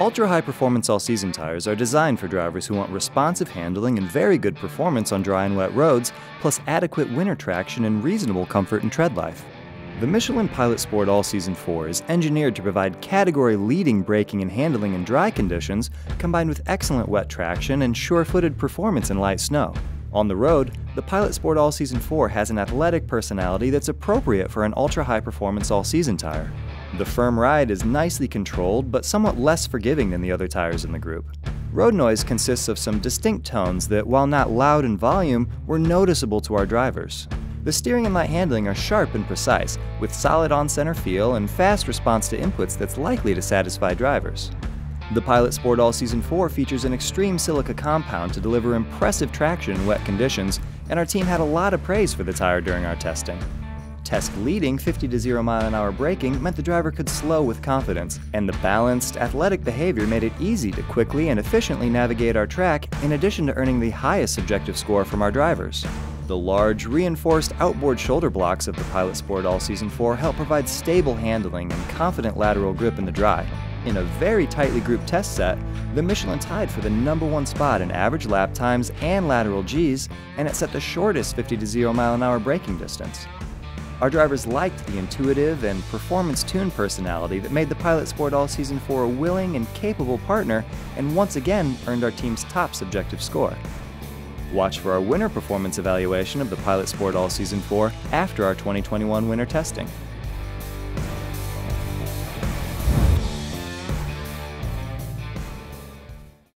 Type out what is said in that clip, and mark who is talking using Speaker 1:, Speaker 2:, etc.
Speaker 1: Ultra high performance all season tires are designed for drivers who want responsive handling and very good performance on dry and wet roads, plus adequate winter traction and reasonable comfort and tread life. The Michelin Pilot Sport All Season 4 is engineered to provide category leading braking and handling in dry conditions, combined with excellent wet traction and sure footed performance in light snow. On the road, the Pilot Sport All Season 4 has an athletic personality that's appropriate for an ultra high performance all season tire. The firm ride is nicely controlled, but somewhat less forgiving than the other tires in the group. Road noise consists of some distinct tones that, while not loud in volume, were noticeable to our drivers. The steering and light handling are sharp and precise, with solid on-center feel and fast response to inputs that's likely to satisfy drivers. The Pilot Sport All Season 4 features an extreme silica compound to deliver impressive traction in wet conditions, and our team had a lot of praise for the tire during our testing. Test leading 50 to 0 mile an hour braking meant the driver could slow with confidence, and the balanced, athletic behavior made it easy to quickly and efficiently navigate our track, in addition to earning the highest subjective score from our drivers. The large, reinforced outboard shoulder blocks of the Pilot Sport All Season 4 help provide stable handling and confident lateral grip in the dry. In a very tightly grouped test set, the Michelin tied for the number one spot in average lap times and lateral Gs, and it set the shortest 50 to 0 mile an hour braking distance. Our drivers liked the intuitive and performance tuned personality that made the Pilot Sport All Season 4 a willing and capable partner and once again earned our team's top subjective score. Watch for our winter performance evaluation of the Pilot Sport All Season 4 after our 2021 winter testing.